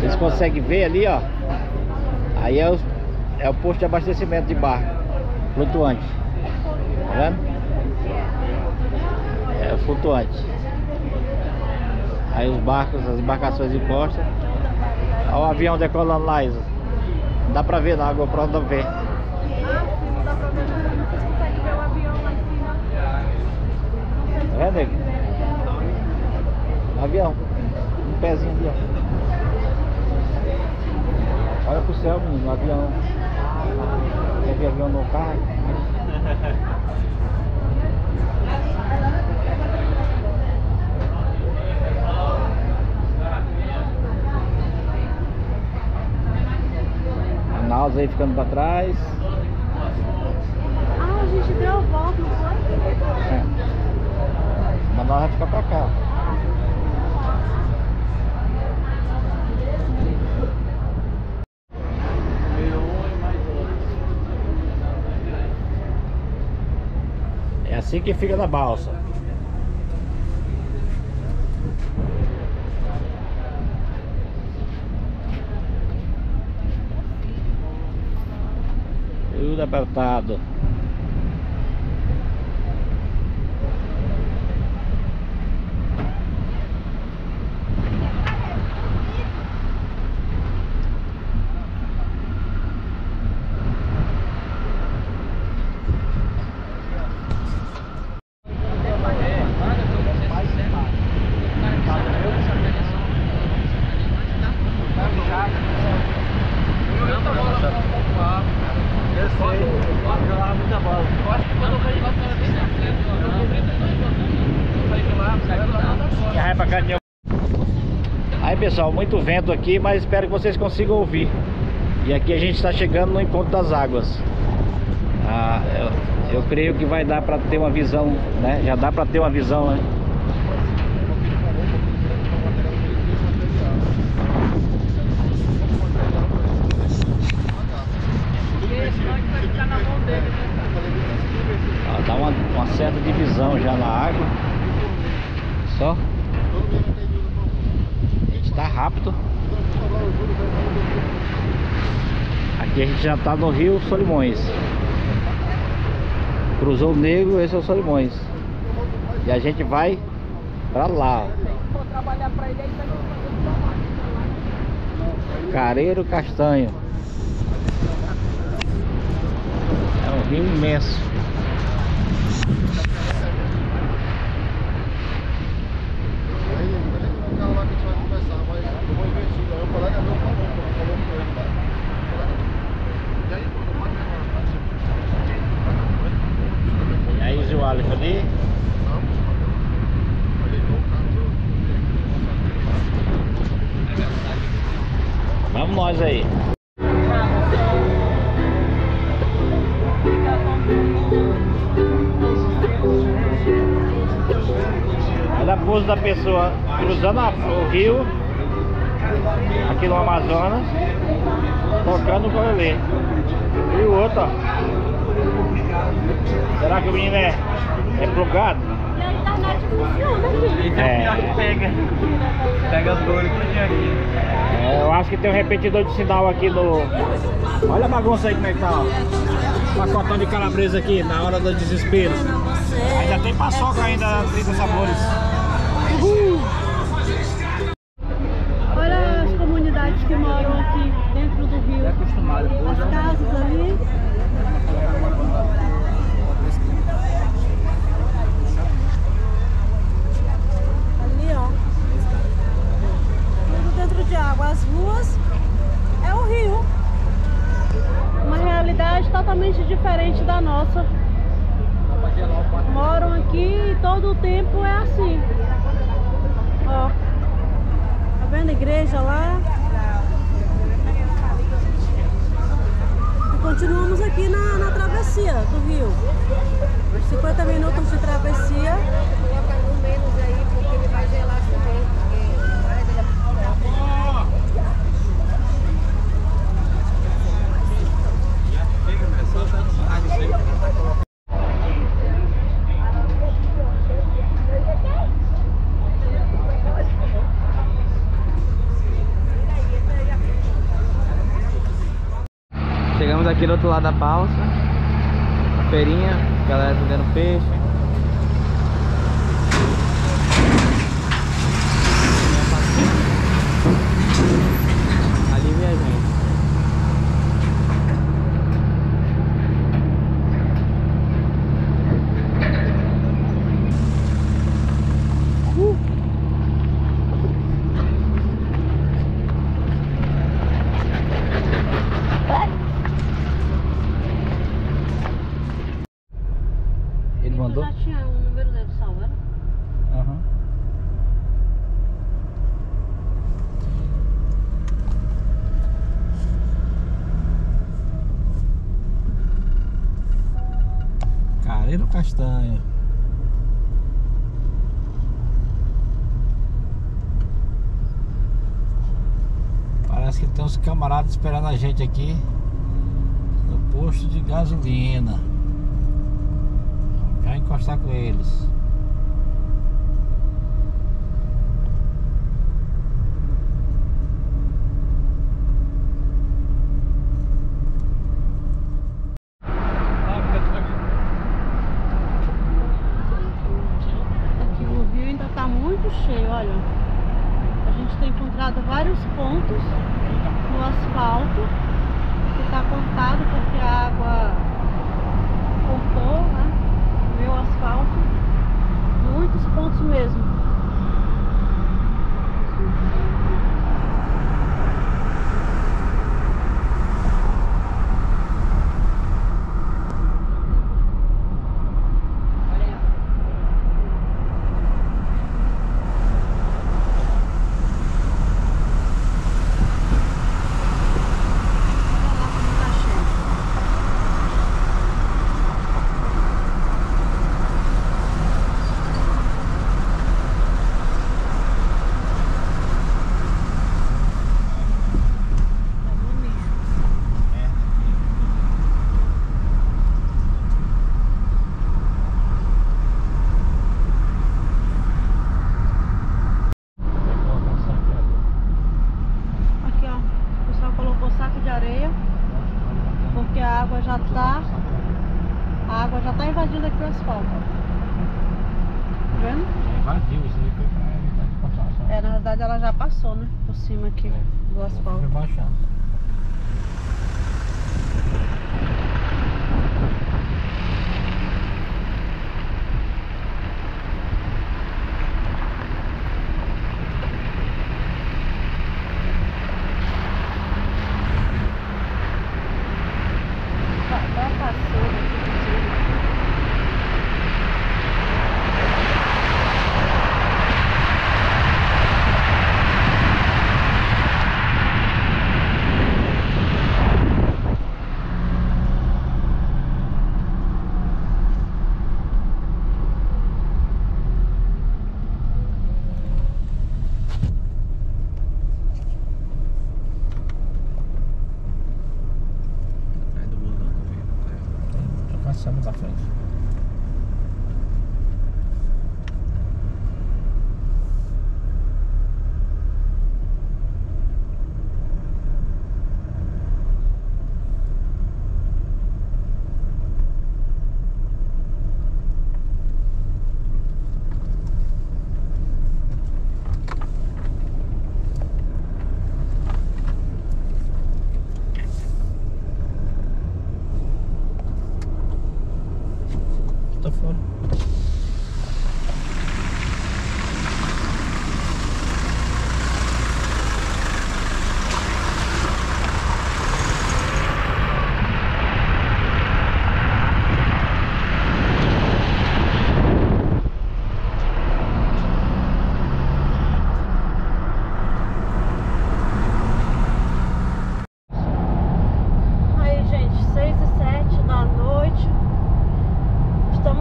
Vocês conseguem ver ali, ó. Aí é o, é o posto de abastecimento de barco flutuante. Tá vendo? É o flutuante. Aí os barcos, as embarcações encostam. Olha o avião decolando lá, Isa. Não dá pra ver na água, pronto, dá pra ver. Tá vendo, nego? Avião. Um pezinho ali, ó. Olha pro céu, menino, o avião. Quer ver avião no carro? Manaus aí ficando pra trás. Ah, a gente deu a volta, não foi? É. Manaus vai ficar pra cá. Assim que fica na balsa. Tudo apertado. Pessoal, muito vento aqui, mas espero que vocês consigam ouvir. E aqui a gente está chegando no encontro das águas. Ah, eu, eu creio que vai dar para ter uma visão, né? Já dá para ter uma visão, né? Ó, dá uma, uma certa divisão já na água. Só. Rápido. Aqui a gente já tá no Rio Solimões. Cruzou o Negro, esse é o Solimões. E a gente vai pra lá. Careiro Castanho. É um rio imenso. Aleph ali. Vamos nós aí. É da Pouso da Pessoa, cruzando a- o rio, aqui no Amazonas, tocando o colelê. E o outro, ó. Será que o menino é, é plugado? E a internet funciona aqui. É. pega. Pega as dores tudinho aqui. É, eu acho que tem um repetidor de sinal aqui no. Olha a bagunça aí como é que tá, ó. Pacotão de calabresa aqui na hora do desespero. Ainda tem paçoca ainda, 30 sabores. Olha as comunidades que moram aqui dentro do rio. acostumado. As casas ali. Ali, ó. Tudo dentro de água. As ruas é o rio. Uma realidade totalmente diferente da nossa. Moram aqui todo o tempo é assim. Ó. Tá vendo a igreja lá? E continuamos aqui na, na travessia do rio. 50 minutos de travessia. Coloca no menos aí, porque ele vai gelar também. porque mais ele é- aqui do outro lado da balsa. A feirinha, galera vendendo peixe. Ali vem a gente. Ele mandou? Já tinha o número dele salvo, Aham. Careiro Castanha. Parece que tem uns camaradas esperando a gente aqui no posto de gasolina. Já encostar com eles. Aqui o rio ainda está muito cheio, olha. A gente tem encontrado vários pontos no asfalto que está cortado porque a água cortou né, o meu asfalto. Muitos pontos mesmo. Olha lá como tá cheio. Tá no lixo. Aqui ó, o pessoal colocou saco de areia porque a água já tá a água invadindo aqui o asfalto. Tá vendo? Invadiu, isso aí foi pra evitar de passar. É, na verdade ela já passou, né? Por cima aqui do asfalto. Foi baixando.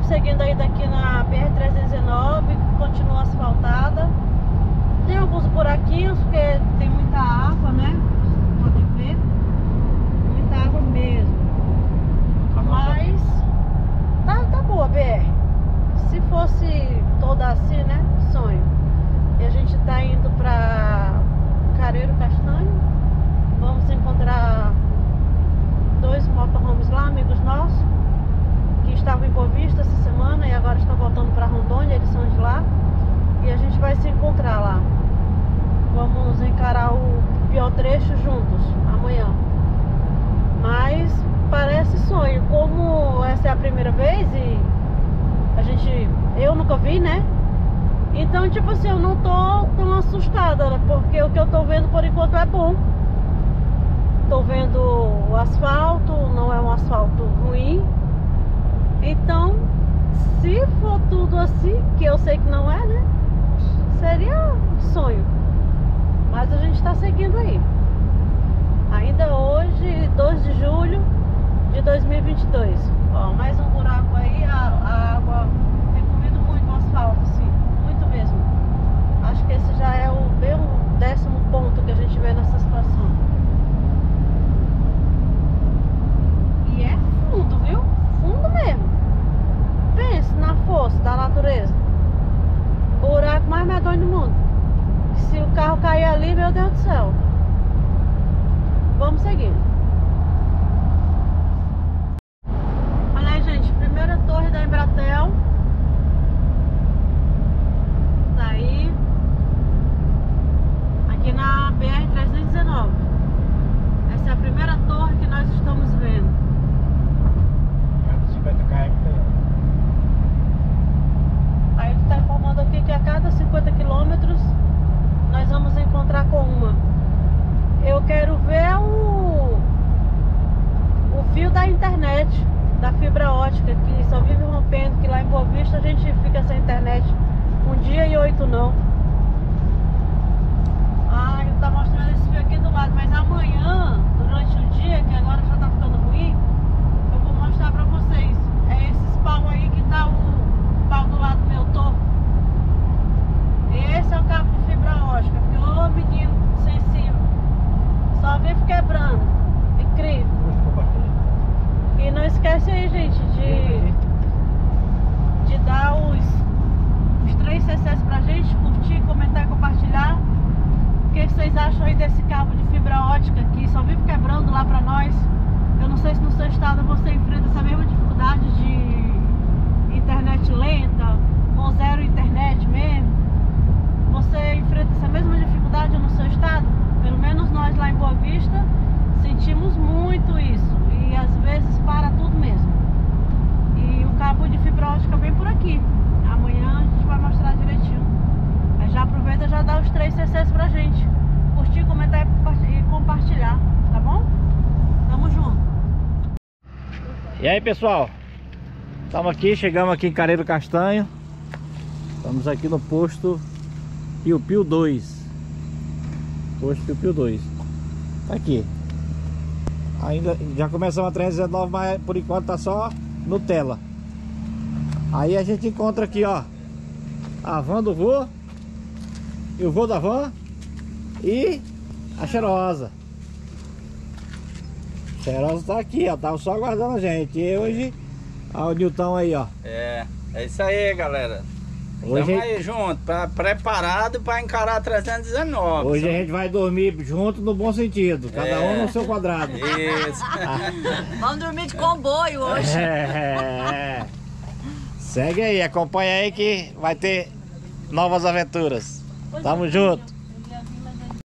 seguindo aí daqui na BR-319, continua asfaltada. Tem alguns buraquinhos, porque tem muita água, né? Vocês podem ver. Muita água mesmo. Tá tá Mas tá, tá boa a BR. Se fosse toda assim, né? Sonho. E a gente tá indo pra Careiro Castanho. Vamos encontrar Boa Vista essa semana e agora estão voltando para Rondônia, eles são de lá. E a gente vai se encontrar lá. Vamos encarar o pior trecho juntos amanhã. Mas parece sonho. Como essa é a primeira vez e a gente. Eu nunca vi, né? Então, tipo assim, eu não tô tão assustada, né? porque o que eu tô vendo por enquanto é bom. Tô vendo o asfalto, não é um asfalto ruim. Então, se for tudo assim, que eu sei que não é, né? Seria sonho. Mas a gente tá seguindo aí. Ainda hoje, 2 de julho de 2022. Ó, mais um buraco aí, a, a água tem comido muito o asfalto, assim, muito mesmo. Acho que esse já é o bem o décimo ponto que a gente vê nessa situação. E é fundo, viu? Fundo mesmo. Pense na força da natureza. Buraco mais medonho do mundo. Se o carro cair ali, meu Deus do céu. Vamos seguir. Olha aí, gente. Primeira torre da Embratel. Tá aí. Aqui na BR-319. Essa é a primeira torre que nós estamos vendo. Cada 50 km. Aí ele está informando aqui que a cada 50 quilômetros nós vamos encontrar com uma. Eu quero ver o, o fio da internet, da fibra ótica, que só vive rompendo, que lá em Boa Vista a gente fica sem internet um dia e oito não. Ah, ele tá mostrando esse fio aqui do lado, mas amanhã, durante o dia, que agora já tá ficando ruim, eu vou mostrar pra vocês. É esses pau aí que tá o pau do lado do meu topo. Esse é o cabo de fibra ótica, que ô menino sensível. Só vive quebrando. Incrível. E não esquece aí, gente, de, de dar os, os três CCs pra gente, curtir, comentar e compartilhar. O que vocês acham aí desse cabo de fibra ótica que só vive quebrando lá pra nós? Eu não sei se no seu estado você enfrenta essa mesma dificuldade de internet lenta ou zero internet mesmo. Você enfrenta essa mesma dificuldade no seu estado? Pelo menos nós lá em Boa Vista sentimos muito isso e às vezes para tudo mesmo. E o cabo de fibra ótica vem por aqui. Amanhã a gente vai mostrar direitinho. Mas já aproveita já dá os três CCs pra gente. Curtir, comentar e comparti- compartilhar, tá bom? Tamo junto. E aí pessoal, estamos aqui, chegamos aqui em Careiro Castanho Estamos aqui no posto Pio Pio 2 Posto Pio Pio 2 Tá aqui Ainda, já começamos a 319, mas por enquanto tá só Nutella Aí a gente encontra aqui ó A van do vô E o vô da van E a cheirosa Cheirosa tá aqui, ó. Tava só aguardando a gente. E hoje, ó, o Nilton aí, ó. É, é isso aí, galera. Hoje, Estamos aí junto, pra, preparado para encarar 319. hoje a gente vai dormir junto no bom sentido. Cada É. um no seu quadrado. Isso. Vamos dormir de comboio hoje. É. Segue aí, acompanha aí que vai ter novas aventuras. Tamo junto.